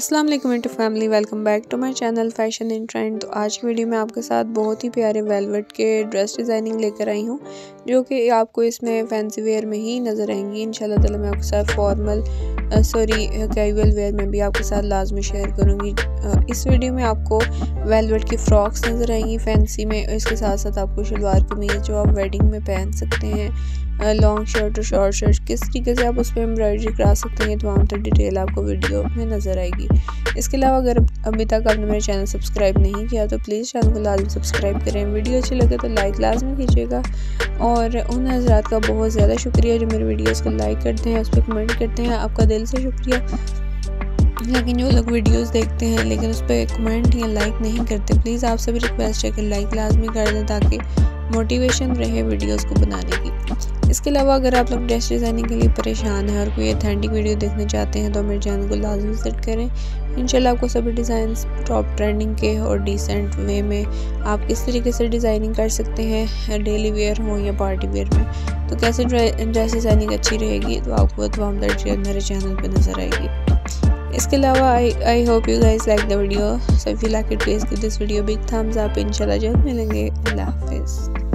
अस्सलाम वालेकुम to family welcome back to my channel fashion in trend तो आज की वीडियो में आपके साथ बहुत ही प्यारे वेलवेट के ड्रेस डिज़ाइनिंग लेकर आई हूँ, जो कि आपको इसमें फैंसी वेयर में ही नज़र आएँगी। इन ताला मैं आपके साथ फॉर्मल सॉरी कैजुअल वेयर में भी आपके साथ लाजमी शेयर करूँगी। इस वीडियो में आपको वेलवेट की फ़्रॉक्स नज़र आएँगी फैंसी में इसके साथ साथ आपको शलवार कमीज़ जो आप वेडिंग में पहन सकते हैं। लॉन्ग शर्ट और शॉर्ट शर्ट किस तरीके से आप उस पर एम्ब्रॉयडरी करा सकते हैं तमाम तो डिटेल आपको वीडियो में नज़र आएगी। इसके अलावा अगर अभी तक आपने मेरे चैनल सब्सक्राइब नहीं किया तो प्लीज़ चैनल को लाजमी सब्सक्राइब करें। वीडियो अच्छी लगे तो लाइक लाजमी कीजिएगा, और उन हजरात का बहुत ज़्यादा शुक्रिया जो मेरे वीडियोज़ को लाइक करते हैं, उस पर कमेंट करते हैं। आपका दिल से शुक्रिया। लेकिन जो लोग वीडियोस देखते हैं, लेकिन उस पर कमेंट या लाइक नहीं करते प्लीज़ आप सभी रिक्वेस्ट है कि लाइक लाजमी कर दें ताकि मोटिवेशन रहे वीडियोस को बनाने की। इसके अलावा अगर आप लोग ड्रेस डिज़ाइनिंग के लिए परेशान हैं और कोई अथेंटिक वीडियो देखना चाहते हैं तो मेरे चैनल को लाजमी सेट करें। इंशाल्लाह आपको सभी डिज़ाइन टॉप ट्रेंडिंग के और डिसेंट वे में आप किस तरीके से डिज़ाइनिंग कर सकते हैं डेली वेयर हो या पार्टी वेयर में। तो कैसे ड्रेस डिज़ाइनिंग अच्छी रहेगी तो आपको तमाम मेरे चैनल पर नज़र आएगी। इसके अलावा I I hope you guys like the video so if you like it please give this video big thumbs up इंशाल्लाह जल्द मिलेंगे। अल्लाह हाफिज़।